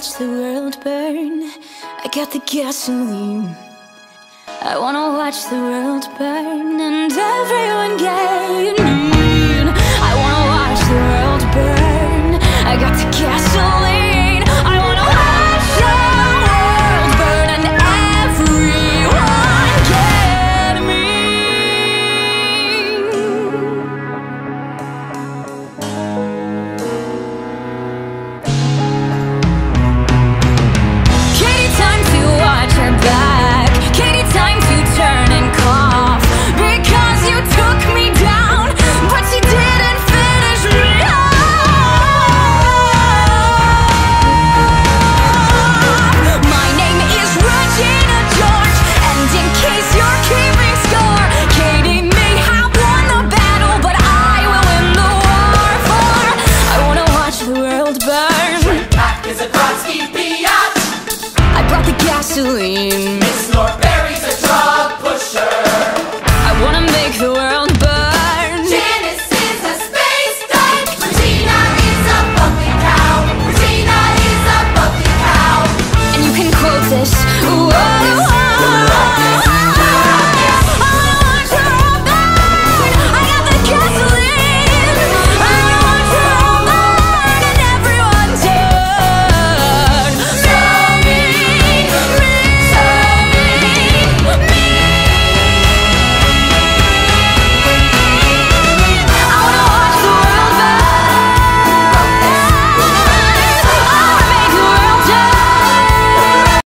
watch the world burn. I got the gasoline. I wanna watch the world burn and everyone get. I brought the gasoline.